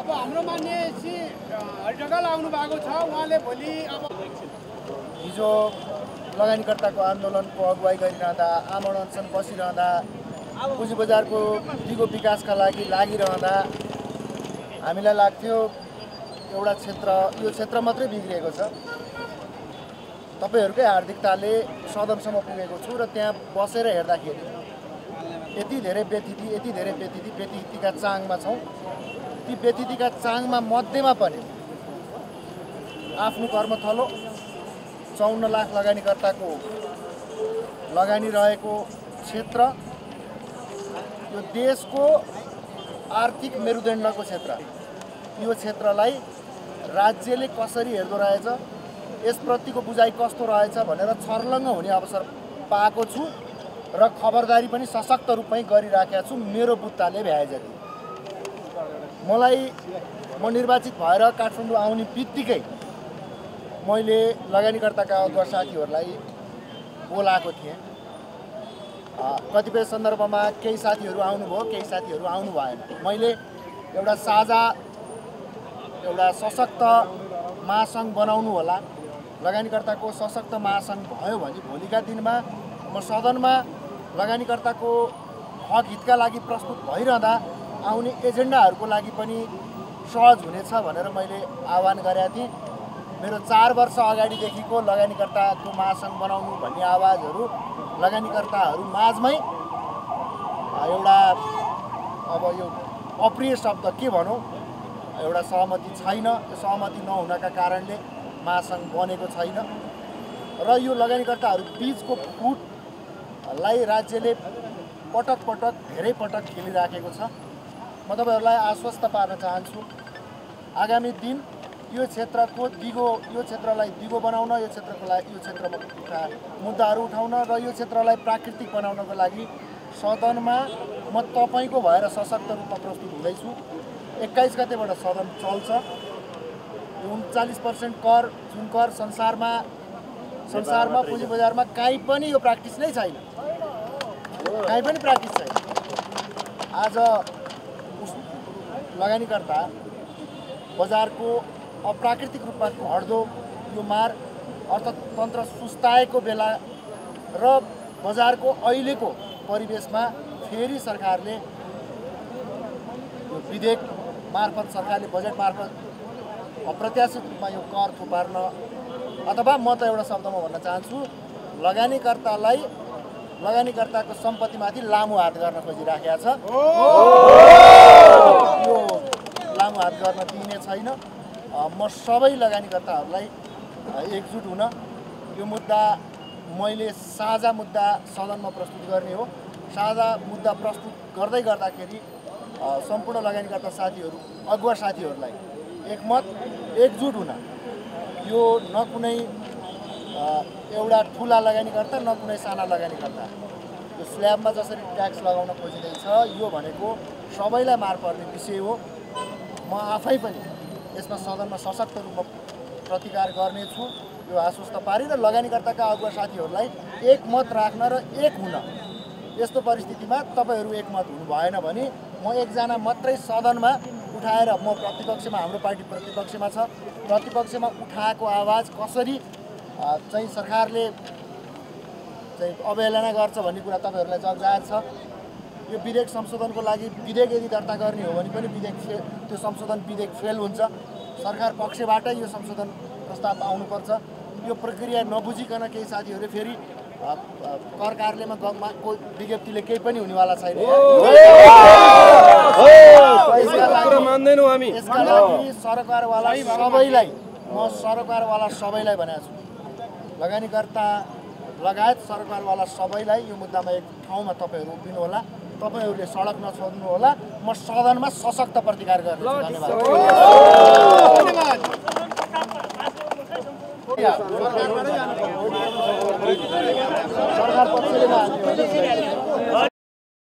अब हाम्रो श्री हरिढकाल आउनु भएको छ। उहाँले भोलि अब हिजो लगानीकर्ताको आन्दोलनको अगुवाई गरिरहँदा आमरण अनसन बसिरहँदा पुँजी बजारको दिगो विकासका लागि लागिरहँदा हामीलाई लाग्थ्यो एउटा क्षेत्र यो क्षेत्र मात्रै बिग्रिएको छ। तपाईँहरूकै हार्दिकताले सदनसम्म पुगेको छु र त्यहाँ बसेर हेर्दाखेरि यति धेरै व्यतिथि यति धेरै व्यतिथि व्यतिथिका चाङमा छौँ। ती व्यतिथिका चाङमा मध्येमा पनि आफ्नो कर्मथलो चौन्न लाख लगानीकर्ताको लगानी रहेको क्षेत्र यो देशको आर्थिक मेरुदण्डको क्षेत्र। यो क्षेत्रलाई राज्यले कसरी हेर्दो रहेछ यसप्रतिको बुझाइ कस्तो रहेछ भनेर छर्लङ्ग हुने अवसर पाएको छु। र खबरदारी पनि सशक्त रूपमै गरिराखेका छु मेरो बुत्ताले भ्याए जति मलाई म निर्वाचित भएर काठमाडौँ आउने बित्तिकै मैले लगानीकर्ताका अगुवा साथीहरूलाई बोलाएको थिएँ। कतिपय सन्दर्भमा केही साथीहरू आउनुभयो केही साथीहरू आउनु भएन मैले एउटा साझा एउटा सशक्त महासङ्घ बनाउनु होला। लगानीकर्ताको सशक्त महासङ्घ भयो भने भोलिका दिनमा म सदनमा लगानीकर्ताको हक हितका लागि प्रस्तुत भइरहँदा आउने एजेन्डाहरूको लागि पनि सहज हुनेछ भनेर मैले आह्वान गरेका थिएँ। मेरो चार वर्ष अगाडिदेखिको लगानीकर्ताको महासङ्घ बनाउनु भन्ने आवाजहरू लगानीकर्ताहरू माझमै एउटा अब यो अप्रिय शब्द के भनौँ एउटा सहमति छैन। त्यो सहमति नहुनका कारणले महासङ्घ बनेको छैन। र यो लगानीकर्ताहरू बिचको फुटलाई राज्यले पटक पटक धेरै पटक खेलिराखेको छ। म तपाईँहरूलाई आश्वस्त पार्न चाहन्छु। आगामी दिन यो क्षेत्रको दिगो यो क्षेत्रलाई दिगो बनाउन यो क्षेत्रको लागि यो क्षेत्रमा उठा मुद्दाहरू उठाउन र यो क्षेत्रलाई प्राकृतिक बनाउनको लागि सदनमा म तपाईँको भएर सशक्त रूपमा प्रस्तुत हुँदैछु। एक्काइस गतेबाट सदन चल्छ। उन्चालिस पर्सेन्ट कर जुन कर संसारमा संसारमा पुँजी बजारमा काहीँ पनि यो प्र्याक्टिस नै छैन। काहीँ पनि प्र्याक्टिस छैन। आज उस लगानीकर्ता बजारको अप्राकृतिक रूपमा घट्दो यो मार अर्थतन्त्र सुस्ताएको बेला र बजारको अहिलेको परिवेशमा फेरि सरकारले विधेयक मार्फत सरकारले बजेट मार्फत अप्रत्याशित रूपमा यो कर थुपार्न अथवा म त एउटा शब्दमा भन्न चाहन्छु लगानीकर्तालाई लगानीकर्ताको सम्पत्तिमाथि लामो हात गर्न खोजिराखेका छ। यो लामो हात गर्न दिइने छैन। म सबै लगानीकर्ताहरूलाई एकजुट हुन यो मुद्दा मैले साझा मुद्दा सदनमा प्रस्तुत गर्ने हो। साझा मुद्दा प्रस्तुत गर्दै गर्दाखेरि सम्पूर्ण लगानीकर्ता साथीहरू अगुवा साथीहरूलाई एकमत एकजुट हुन। यो न कुनै एउटा ठुला लगानीकर्ता न कुनै साना लगानीकर्ता यो स्ल्याबमा जसरी ट्याक्स लगाउन खोजिँदैछ यो भनेको सबैलाई मार पर्ने विषय हो। म आफै पनि यसमा सदनमा सशक्त रूपमा प्रतिकार गर्नेछु। यो आश्वस्त पारी र लगानीकर्ताका अगुवा साथीहरूलाई एकमत राख्न र एक हुन। यस्तो परिस्थितिमा तपाईँहरू एकमत हुनु भएन भने म एकजना मात्रै सदनमा उठाएर म प्रतिपक्षमा हाम्रो पार्टी प्रतिपक्षमा छ प्रतिपक्षमा उठाएको आवाज कसरी चाहिँ सरकारले चाहिँ अवहेलना गर्छ भन्ने कुरा तपाईँहरूलाई जगजाहेर छ। यो विधेयक संशोधनको लागि विधेयक यदि दर्ता गर्ने हो भने पनि विधेयक फे त्यो संशोधन विधेयक फेल हुन्छ। सरकार पक्षबाटै यो संशोधन प्रस्ताव आउनुपर्छ। यो प्रक्रिया नबुझिकन केही साथीहरूले फेरि कर कार्यालयमा गमा को विज्ञप्तिले केही पनि हुनेवाला छैन। यसका लागि सरकारवाला सबैलाई म सरकारवाला सबैलाई भनेको छु। लगानीकर्ता लगायत सरकारवाला सबैलाई यो मुद्दामा एक ठाउँमा तपाईँहरू उभिनु होला। तपाईँहरूले सडक नछोड्नु होला। म सदनमा सशक्त प्रतिकार गर्नेछु धन्यवाद। सरकार पक्षले।